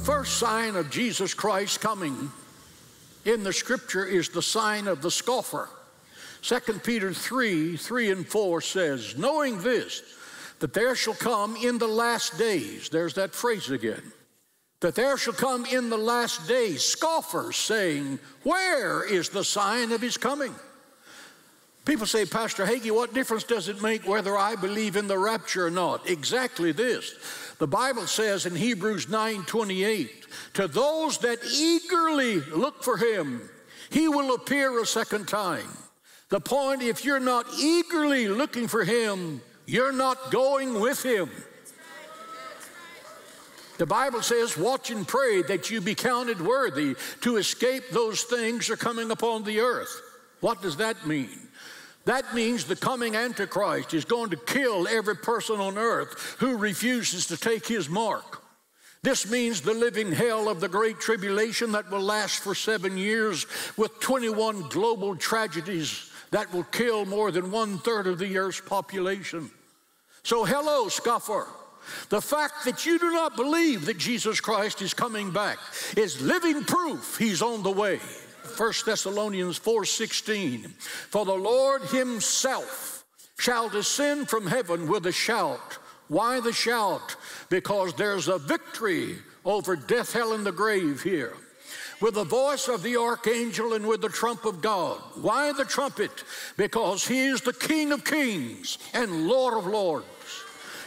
first sign of Jesus Christ coming in the scripture is the sign of the scoffer. 2 Peter 3 3 and 4 says, Knowing this, that there shall come in the last days, there's that phrase again, that there shall come in the last days scoffers saying, Where is the sign of his coming? People say, Pastor Hagee, what difference does it make whether I believe in the rapture or not? Exactly this. The Bible says in Hebrews 9 28, to those that eagerly look for him, he will appear a second time. The point, if you're not eagerly looking for him, you're not going with him. The Bible says, Watch and pray that you be counted worthy to escape those things that are coming upon the earth. What does that mean? That means the coming Antichrist is going to kill every person on earth who refuses to take his mark. This means the living hell of the Great Tribulation that will last for seven years with 21 global tragedies that will kill more than one third of the earth's population. So, hello, scoffer. The fact that you do not believe that Jesus Christ is coming back is living proof he's on the way. 1 Thessalonians 4:16 For the Lord himself shall descend from heaven with a shout. Why the shout? Because there's a victory over death, hell, and the grave here. With the voice of the archangel and with the trump of God. Why the trumpet? Because he is the King of kings and Lord of lords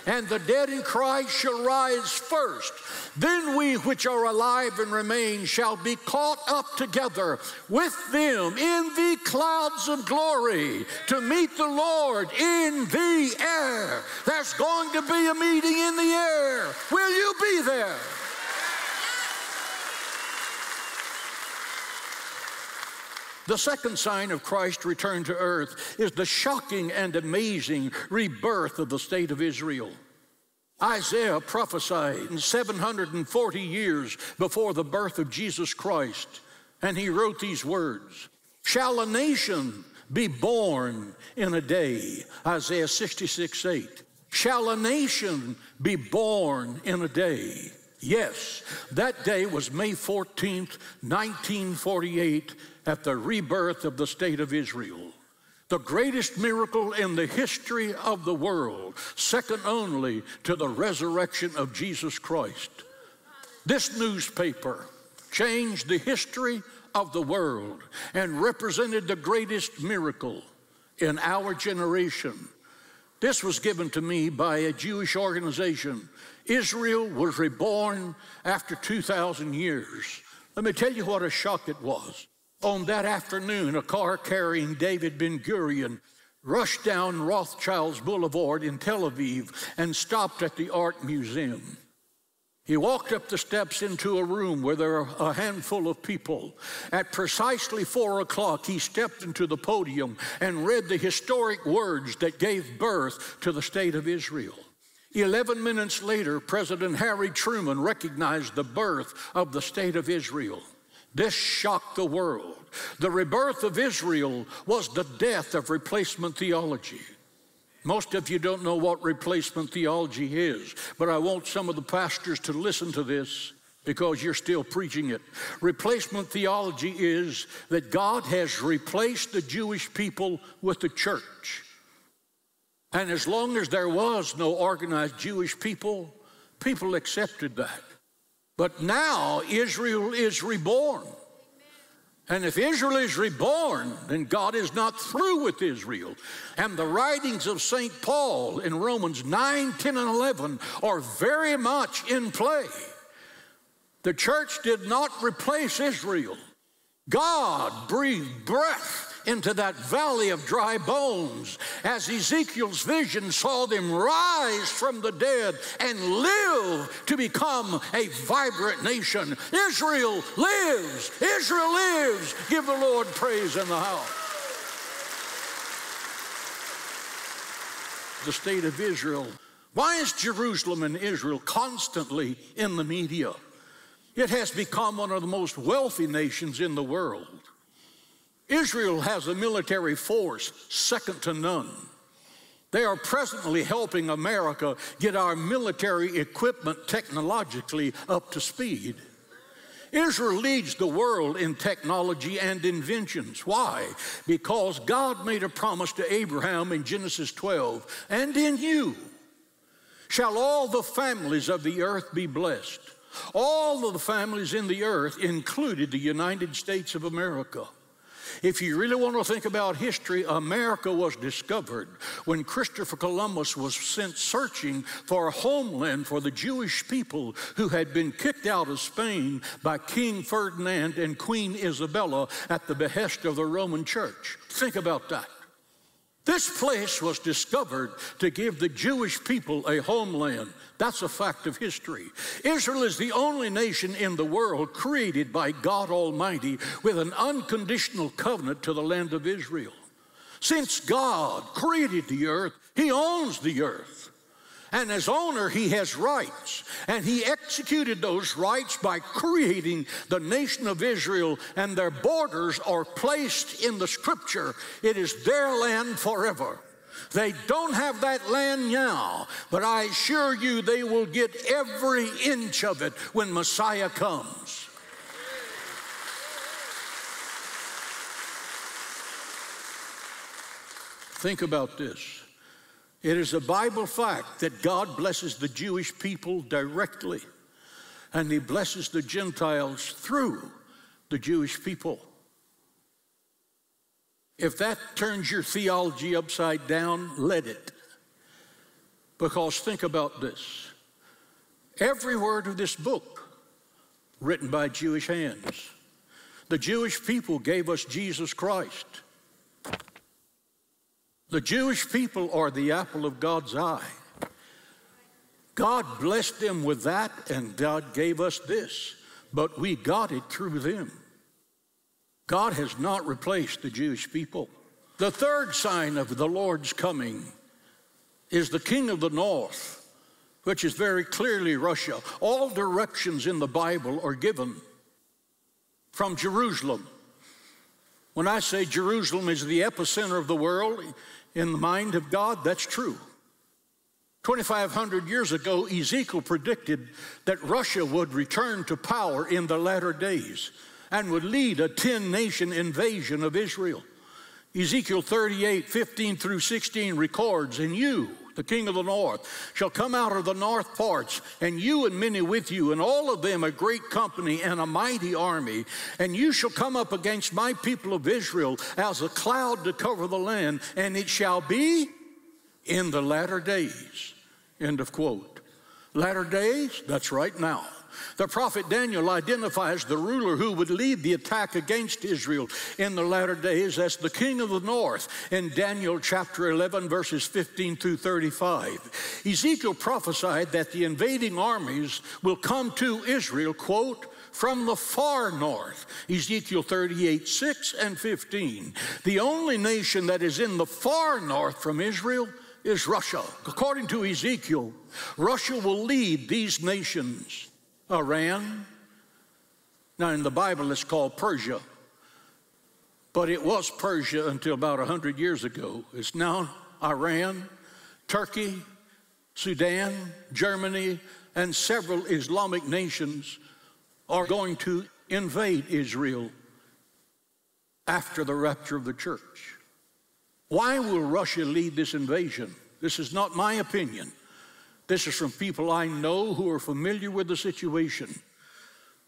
and the dead in Christ shall rise first. Then we which are alive and remain shall be caught up together with them in the clouds of glory to meet the Lord in the air. There's going to be a meeting in the air. Will you be there? The second sign of Christ's return to earth is the shocking and amazing rebirth of the state of Israel. Isaiah prophesied 740 years before the birth of Jesus Christ, and he wrote these words Shall a nation be born in a day? Isaiah 66 8. Shall a nation be born in a day? Yes, that day was May 14th, 1948 at the rebirth of the state of Israel. The greatest miracle in the history of the world, second only to the resurrection of Jesus Christ. This newspaper changed the history of the world and represented the greatest miracle in our generation. This was given to me by a Jewish organization. Israel was reborn after 2,000 years. Let me tell you what a shock it was. On that afternoon, a car carrying David Ben Gurion rushed down Rothschild's Boulevard in Tel Aviv and stopped at the Art Museum. He walked up the steps into a room where there were a handful of people. At precisely four o'clock, he stepped into the podium and read the historic words that gave birth to the state of Israel. Eleven minutes later, President Harry Truman recognized the birth of the state of Israel. This shocked the world. The rebirth of Israel was the death of replacement theology. Most of you don't know what replacement theology is, but I want some of the pastors to listen to this because you're still preaching it. Replacement theology is that God has replaced the Jewish people with the church. And as long as there was no organized Jewish people, people accepted that. But now Israel is reborn. And if Israel is reborn, then God is not through with Israel. And the writings of St. Paul in Romans 9, 10, and 11 are very much in play. The church did not replace Israel, God breathed breath into that valley of dry bones as Ezekiel's vision saw them rise from the dead and live to become a vibrant nation. Israel lives! Israel lives! Give the Lord praise in the house. The state of Israel. Why is Jerusalem and Israel constantly in the media? It has become one of the most wealthy nations in the world. Israel has a military force second to none. They are presently helping America get our military equipment technologically up to speed. Israel leads the world in technology and inventions. Why? Because God made a promise to Abraham in Genesis 12 and in you shall all the families of the earth be blessed. All of the families in the earth included the United States of America. If you really want to think about history, America was discovered when Christopher Columbus was sent searching for a homeland for the Jewish people who had been kicked out of Spain by King Ferdinand and Queen Isabella at the behest of the Roman Church. Think about that. This place was discovered to give the Jewish people a homeland. That's a fact of history. Israel is the only nation in the world created by God Almighty with an unconditional covenant to the land of Israel. Since God created the earth, He owns the earth. And as owner, he has rights. And he executed those rights by creating the nation of Israel, and their borders are placed in the scripture. It is their land forever. They don't have that land now, but I assure you they will get every inch of it when Messiah comes. Think about this. It is a Bible fact that God blesses the Jewish people directly, and He blesses the Gentiles through the Jewish people. If that turns your theology upside down, let it. Because think about this every word of this book written by Jewish hands. The Jewish people gave us Jesus Christ. The Jewish people are the apple of God's eye. God blessed them with that, and God gave us this, but we got it through them. God has not replaced the Jewish people. The third sign of the Lord's coming is the king of the north, which is very clearly Russia. All directions in the Bible are given from Jerusalem. When I say Jerusalem is the epicenter of the world, in the mind of God, that's true. 2,500 years ago, Ezekiel predicted that Russia would return to power in the latter days and would lead a 10 nation invasion of Israel. Ezekiel 38, 15 through 16 records, And you, the king of the north, shall come out of the north parts, and you and many with you, and all of them a great company and a mighty army. And you shall come up against my people of Israel as a cloud to cover the land, and it shall be in the latter days. End of quote. Latter days, that's right now. The prophet Daniel identifies the ruler who would lead the attack against Israel in the latter days as the king of the north in Daniel chapter 11, verses 15 through 35. Ezekiel prophesied that the invading armies will come to Israel, quote, from the far north. Ezekiel 38, 6 and 15. The only nation that is in the far north from Israel is Russia. According to Ezekiel, Russia will lead these nations Iran. Now, in the Bible, it's called Persia, but it was Persia until about 100 years ago. It's now Iran, Turkey, Sudan, Germany, and several Islamic nations are going to invade Israel after the rapture of the church. Why will Russia lead this invasion? This is not my opinion. This is from people I know who are familiar with the situation.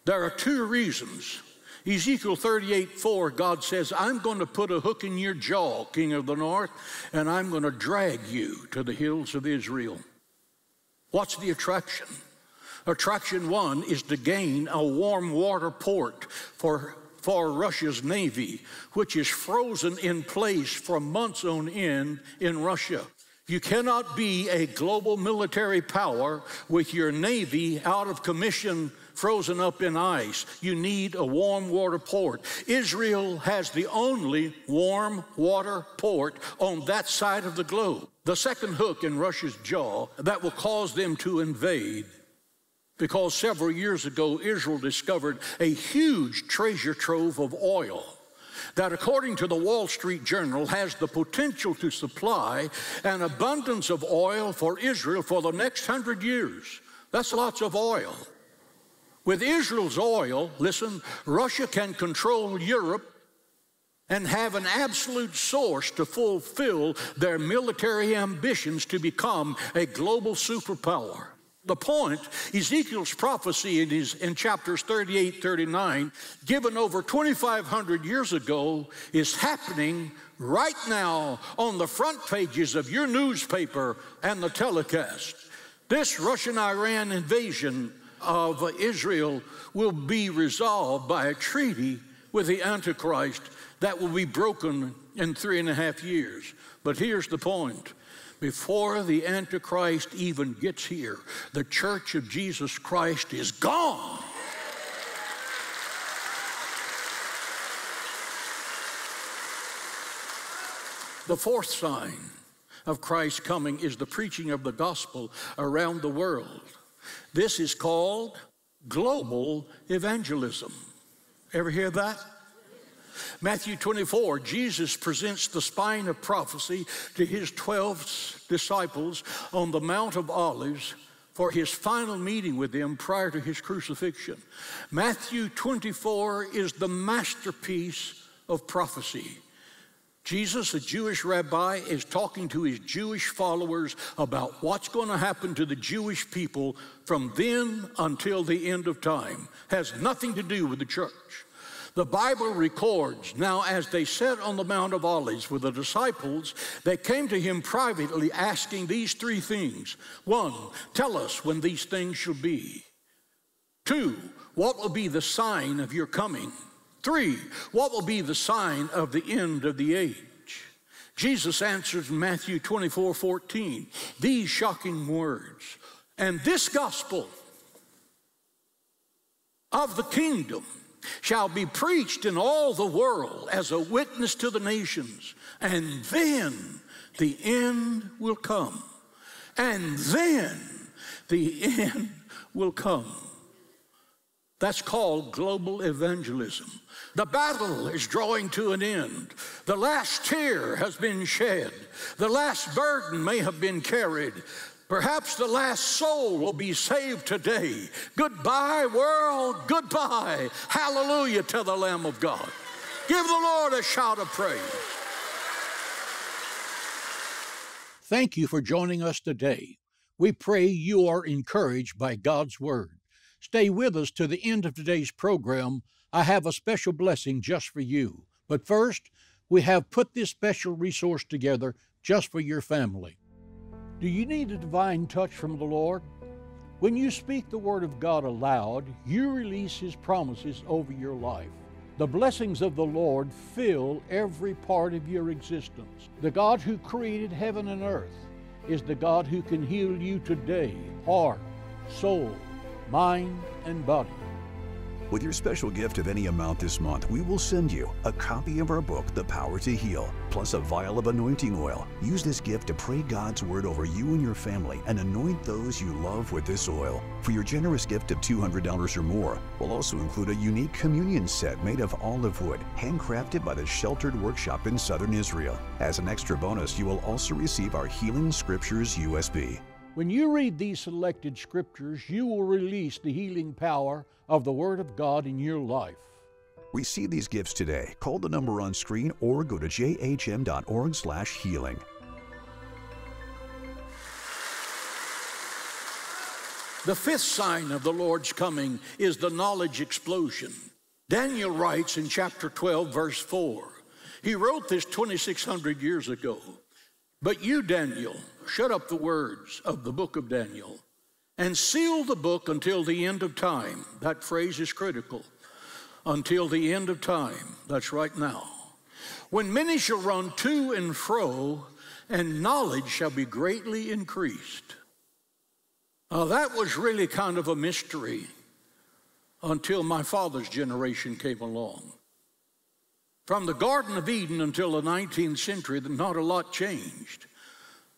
There are two reasons. Ezekiel 38 4, God says, I'm going to put a hook in your jaw, king of the north, and I'm going to drag you to the hills of Israel. What's the attraction? Attraction one is to gain a warm water port for, for Russia's navy, which is frozen in place for months on end in Russia. You cannot be a global military power with your Navy out of commission, frozen up in ice. You need a warm water port. Israel has the only warm water port on that side of the globe. The second hook in Russia's jaw that will cause them to invade because several years ago Israel discovered a huge treasure trove of oil that, according to the Wall Street Journal, has the potential to supply an abundance of oil for Israel for the next hundred years. That's lots of oil. With Israel's oil, listen, Russia can control Europe and have an absolute source to fulfill their military ambitions to become a global superpower. The point, Ezekiel's prophecy in, his, in chapters 38, 39, given over 2,500 years ago, is happening right now on the front pages of your newspaper and the telecast. This Russian Iran invasion of Israel will be resolved by a treaty with the Antichrist that will be broken in three and a half years. But here's the point before the Antichrist even gets here, the church of Jesus Christ is gone. The fourth sign of Christ's coming is the preaching of the gospel around the world. This is called global evangelism. Ever hear that? Matthew 24, Jesus presents the spine of prophecy to his 12 disciples on the Mount of Olives for his final meeting with them prior to his crucifixion. Matthew 24 is the masterpiece of prophecy. Jesus, a Jewish rabbi, is talking to his Jewish followers about what's going to happen to the Jewish people from then until the end of time. Has nothing to do with the church. The Bible records now, as they sat on the Mount of Olives with the disciples, they came to him privately asking these three things. One, tell us when these things shall be. Two, what will be the sign of your coming? Three, what will be the sign of the end of the age? Jesus answers in Matthew 24 14 these shocking words. And this gospel of the kingdom shall be preached in all the world as a witness to the nations, and then the end will come. And then the end will come. That's called global evangelism. The battle is drawing to an end. The last tear has been shed. The last burden may have been carried. Perhaps the last soul will be saved today. Goodbye, world. Goodbye. Hallelujah to the Lamb of God. Give the Lord a shout of praise. Thank you for joining us today. We pray you are encouraged by God's Word. Stay with us to the end of today's program. I have a special blessing just for you. But first, we have put this special resource together just for your family. Do you need a divine touch from the Lord? When you speak the Word of God aloud, you release His promises over your life. The blessings of the Lord fill every part of your existence. The God who created heaven and earth is the God who can heal you today, heart, soul, mind, and body. With your special gift of any amount this month, we will send you a copy of our book, The Power to Heal, plus a vial of anointing oil. Use this gift to pray God's word over you and your family and anoint those you love with this oil. For your generous gift of $200 or more, we'll also include a unique communion set made of olive wood, handcrafted by the Sheltered Workshop in southern Israel. As an extra bonus, you will also receive our Healing Scriptures USB. When you read these selected scriptures, you will release the healing power of the Word of God in your life. Receive these gifts today. Call the number on screen or go to jhm.org/healing. The fifth sign of the Lord's coming is the knowledge explosion. Daniel writes in chapter 12, verse 4. He wrote this 2,600 years ago. But you, Daniel, shut up the words of the book of Daniel and seal the book until the end of time. That phrase is critical. Until the end of time. That's right now. When many shall run to and fro, and knowledge shall be greatly increased. Now, that was really kind of a mystery until my father's generation came along. From the Garden of Eden until the 19th century, not a lot changed.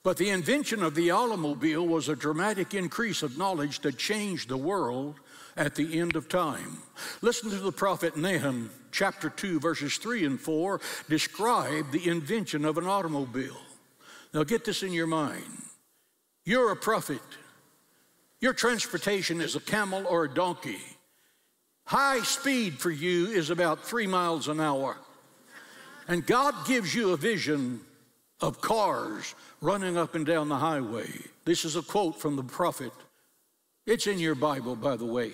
But the invention of the automobile was a dramatic increase of knowledge that changed the world at the end of time. Listen to the prophet Nahum, chapter 2, verses 3 and 4 describe the invention of an automobile. Now get this in your mind. You're a prophet. Your transportation is a camel or a donkey. High speed for you is about three miles an hour. And God gives you a vision of cars running up and down the highway. This is a quote from the prophet. It's in your Bible, by the way.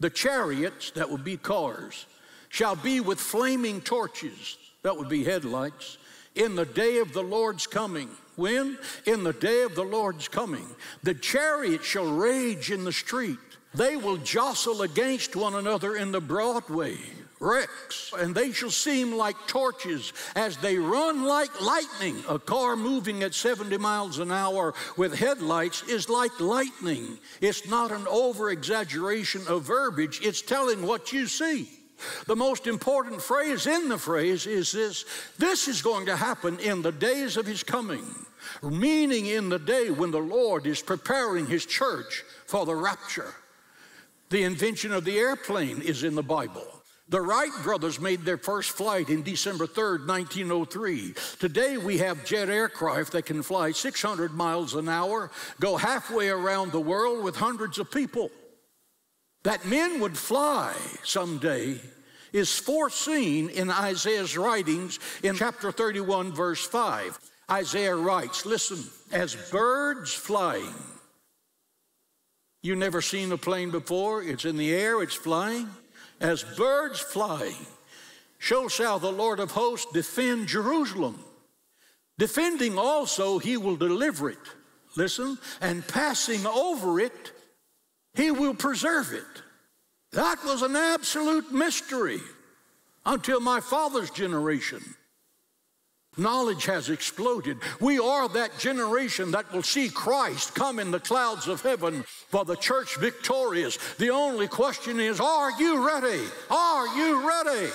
The chariots, that would be cars, shall be with flaming torches, that would be headlights, in the day of the Lord's coming. When? In the day of the Lord's coming. The chariot shall rage in the street. They will jostle against one another in the broad way, wrecks, and they shall seem like torches as they run like lightning. A car moving at 70 miles an hour with headlights is like lightning. It's not an over exaggeration of verbiage, it's telling what you see. The most important phrase in the phrase is this this is going to happen in the days of his coming, meaning in the day when the Lord is preparing his church for the rapture. The invention of the airplane is in the Bible. The Wright brothers made their first flight in December 3rd, 1903. Today we have jet aircraft that can fly 600 miles an hour, go halfway around the world with hundreds of people. That men would fly someday is foreseen in Isaiah's writings in chapter 31, verse 5. Isaiah writes, Listen, as birds flying, you never seen a plane before. It's in the air, it's flying. As birds flying, so shall the Lord of hosts defend Jerusalem. Defending also, he will deliver it. Listen, and passing over it, he will preserve it. That was an absolute mystery until my father's generation. Knowledge has exploded. We are that generation that will see Christ come in the clouds of heaven for the church victorious. The only question is are you ready? Are you ready?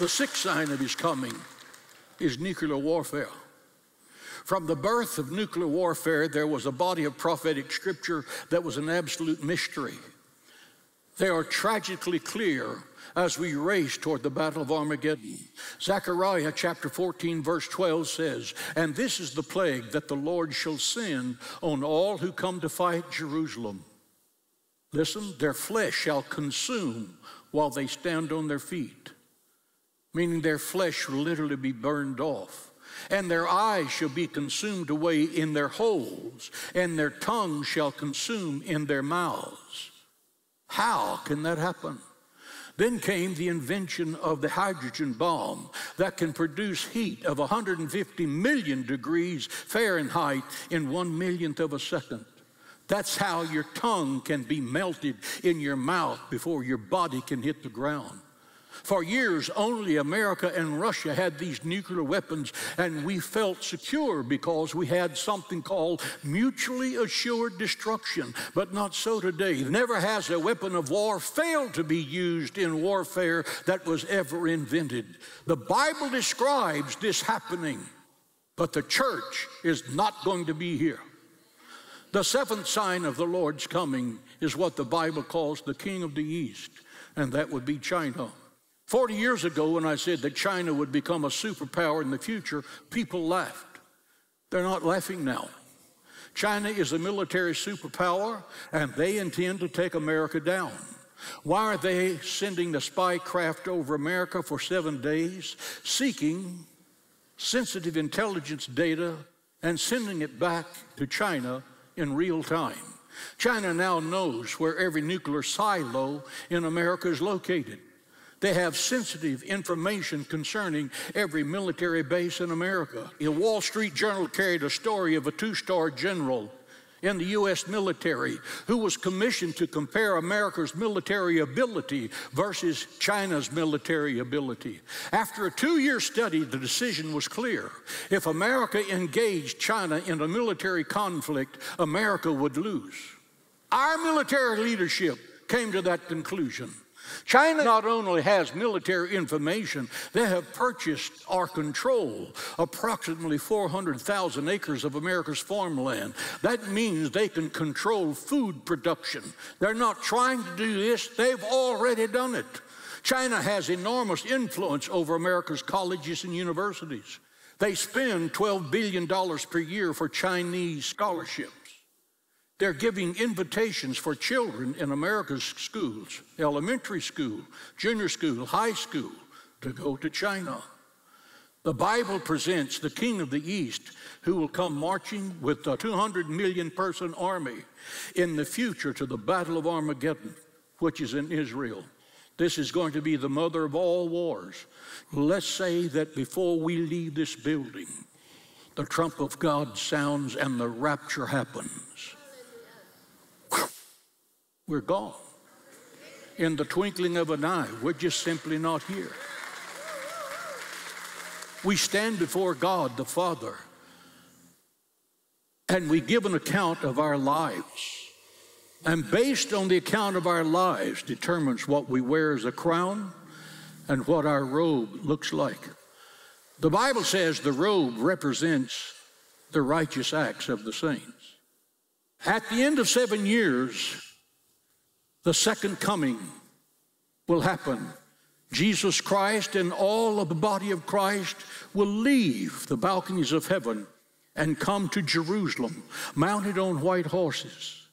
The sixth sign of his coming is nuclear warfare. From the birth of nuclear warfare, there was a body of prophetic scripture that was an absolute mystery. They are tragically clear as we race toward the battle of Armageddon. Zechariah chapter 14, verse 12 says, And this is the plague that the Lord shall send on all who come to fight Jerusalem. Listen, their flesh shall consume while they stand on their feet, meaning their flesh will literally be burned off. And their eyes shall be consumed away in their holes, and their tongue shall consume in their mouths. How can that happen? Then came the invention of the hydrogen bomb that can produce heat of 150 million degrees Fahrenheit in one millionth of a second. That's how your tongue can be melted in your mouth before your body can hit the ground. For years, only America and Russia had these nuclear weapons, and we felt secure because we had something called mutually assured destruction. But not so today. Never has a weapon of war failed to be used in warfare that was ever invented. The Bible describes this happening, but the church is not going to be here. The seventh sign of the Lord's coming is what the Bible calls the King of the East, and that would be China. 40 years ago, when I said that China would become a superpower in the future, people laughed. They're not laughing now. China is a military superpower, and they intend to take America down. Why are they sending the spy craft over America for seven days, seeking sensitive intelligence data and sending it back to China in real time? China now knows where every nuclear silo in America is located. They have sensitive information concerning every military base in America. The Wall Street Journal carried a story of a two star general in the U.S. military who was commissioned to compare America's military ability versus China's military ability. After a two year study, the decision was clear. If America engaged China in a military conflict, America would lose. Our military leadership came to that conclusion. China not only has military information, they have purchased or control approximately 400,000 acres of America's farmland. That means they can control food production. They're not trying to do this, they've already done it. China has enormous influence over America's colleges and universities. They spend $12 billion per year for Chinese scholarships. They're giving invitations for children in America's schools, elementary school, junior school, high school, to go to China. The Bible presents the king of the east who will come marching with a 200 million person army in the future to the battle of Armageddon, which is in Israel. This is going to be the mother of all wars. Let's say that before we leave this building, the trump of God sounds and the rapture happens we're gone. In the twinkling of an eye, we're just simply not here. We stand before God the Father and we give an account of our lives. And based on the account of our lives determines what we wear as a crown and what our robe looks like. The Bible says the robe represents the righteous acts of the saints. At the end of seven years, the second coming will happen. Jesus Christ and all of the body of Christ will leave the balconies of heaven and come to Jerusalem mounted on white horses.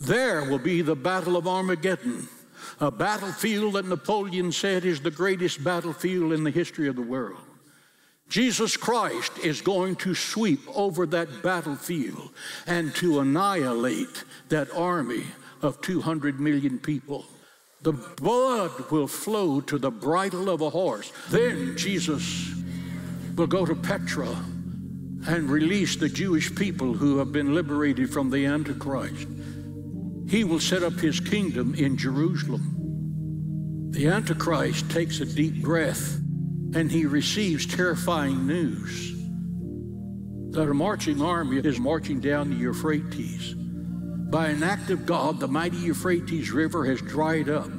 There will be the Battle of Armageddon, a battlefield that Napoleon said is the greatest battlefield in the history of the world. Jesus Christ is going to sweep over that battlefield and to annihilate that army of 200 million people. The blood will flow to the bridle of a horse. Then Jesus will go to Petra and release the Jewish people who have been liberated from the Antichrist. He will set up his kingdom in Jerusalem. The Antichrist takes a deep breath and he receives terrifying news that a marching army is marching down the Euphrates. By an act of God, the mighty Euphrates River has dried up,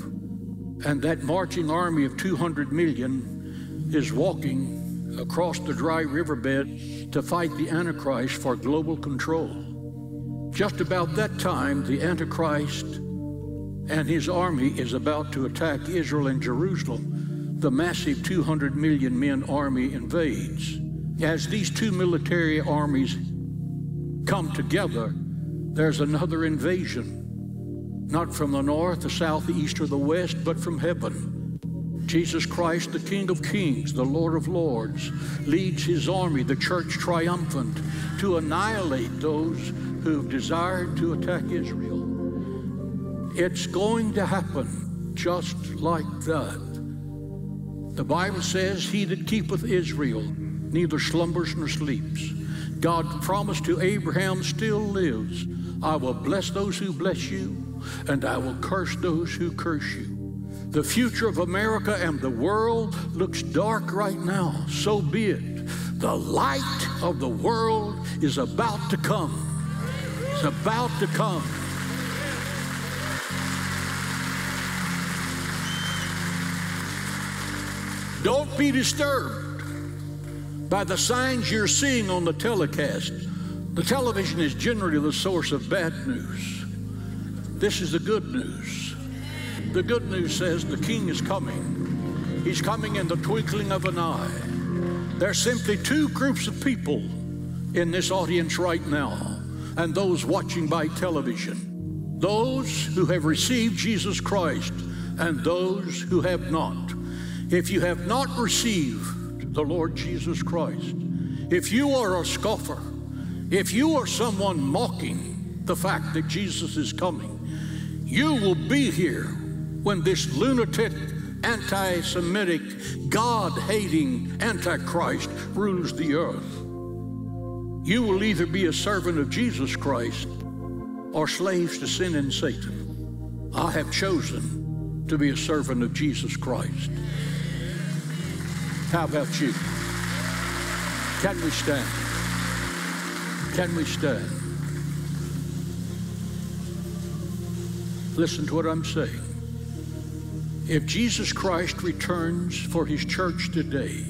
and that marching army of 200 million is walking across the dry riverbed to fight the Antichrist for global control. Just about that time, the Antichrist and his army is about to attack Israel and Jerusalem the massive 200 million men army invades. As these two military armies come together, there's another invasion, not from the north, the south, the east, or the west, but from heaven. Jesus Christ, the King of Kings, the Lord of Lords, leads his army, the church triumphant, to annihilate those who've desired to attack Israel. It's going to happen just like that. The Bible says, He that keepeth Israel neither slumbers nor sleeps. God promised to Abraham still lives. I will bless those who bless you, and I will curse those who curse you. The future of America and the world looks dark right now. So be it. The light of the world is about to come. It's about to come. Don't be disturbed by the signs you're seeing on the telecast. The television is generally the source of bad news. This is the good news. The good news says the king is coming. He's coming in the twinkling of an eye. There's simply two groups of people in this audience right now and those watching by television. Those who have received Jesus Christ and those who have not. If you have not received the Lord Jesus Christ, if you are a scoffer, if you are someone mocking the fact that Jesus is coming, you will be here when this lunatic, anti Semitic, God hating Antichrist rules the earth. You will either be a servant of Jesus Christ or slaves to sin and Satan. I have chosen to be a servant of Jesus Christ. How about you? Can we stand? Can we stand? Listen to what I'm saying. If Jesus Christ returns for his church today,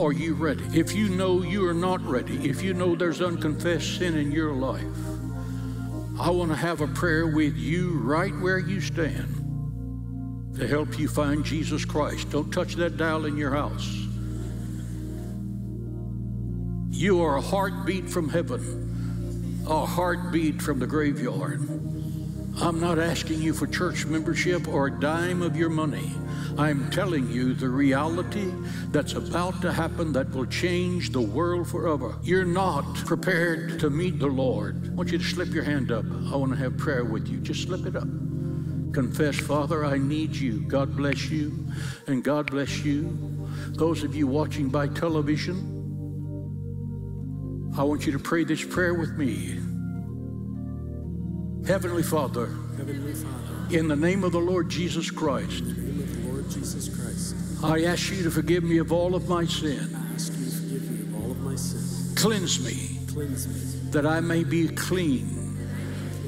are you ready? If you know you are not ready, if you know there's unconfessed sin in your life, I want to have a prayer with you right where you stand to help you find Jesus Christ. Don't touch that dial in your house. You are a heartbeat from heaven, a heartbeat from the graveyard. I'm not asking you for church membership or a dime of your money. I'm telling you the reality that's about to happen that will change the world forever. You're not prepared to meet the Lord. I want you to slip your hand up. I want to have prayer with you. Just slip it up. Confess, Father, I need you. God bless you, and God bless you. Those of you watching by television, I want you to pray this prayer with me. Heavenly Father, Heavenly Father, in the name of the Lord Jesus Christ, in the name of the Lord Jesus Christ, I ask you to forgive me of all of my sin. I ask you to forgive me of all of my sins. Cleanse me Cleanse me that I may be clean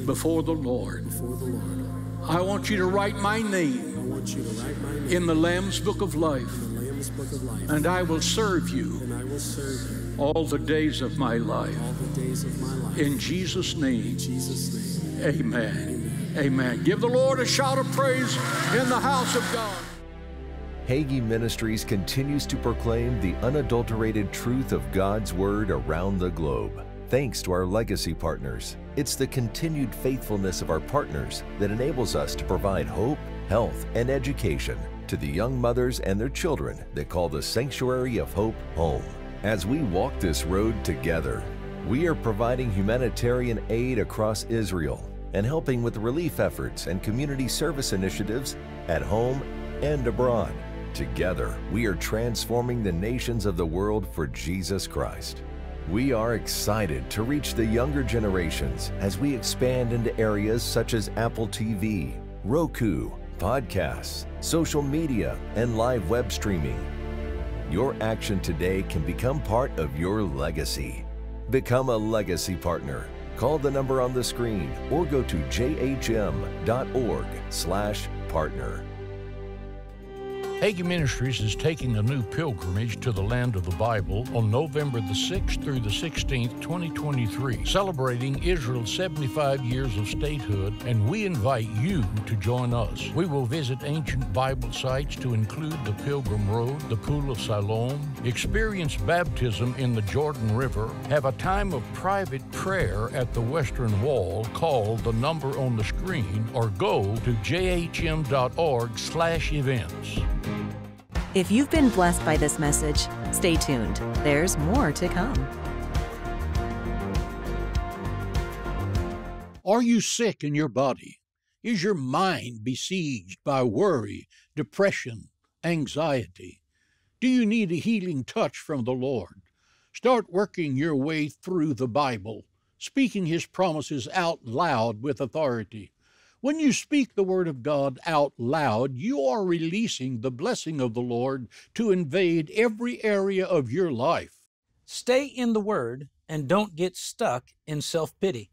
before the Lord. before the Lord. I want you to write my name I want you to write my name in the Lamb's Book of Life, in the Lamb's Book of Life, and I will serve you and I will serve you all the days of my life. all the days of my life. In Jesus' name, In Jesus' name. amen. Amen. Give the Lord a shout of praise in the house of God. Hagee Ministries continues to proclaim the unadulterated truth of God's Word around the globe. Thanks to our legacy partners, it's the continued faithfulness of our partners that enables us to provide hope, health, and education to the young mothers and their children that call the Sanctuary of Hope home. As we walk this road together, we are providing humanitarian aid across Israel and helping with relief efforts and community service initiatives at home and abroad. Together, we are transforming the nations of the world for Jesus Christ. We are excited to reach the younger generations as we expand into areas such as Apple TV, Roku, podcasts, social media, and live web streaming. Your action today can become part of your legacy. Become a legacy partner. Call the number on the screen or go to jhm.org/partner. Hagee Ministries is taking a new pilgrimage to the land of the Bible on November the 6th through the 16th, 2023, celebrating Israel's 75 years of statehood, and we invite you to join us. We will visit ancient Bible sites to include the Pilgrim Road, the Pool of Siloam, experience baptism in the Jordan River, have a time of private prayer at the Western Wall, call the number on the screen, or go to jhm.org/events. If you've been blessed by this message, stay tuned. There's more to come. Are you sick in your body? Is your mind besieged by worry, depression, anxiety? Do you need a healing touch from the Lord? Start working your way through the Bible, speaking His promises out loud with authority. When you speak the Word of God out loud, you are releasing the blessing of the Lord to invade every area of your life. Stay in the Word and don't get stuck in self pity.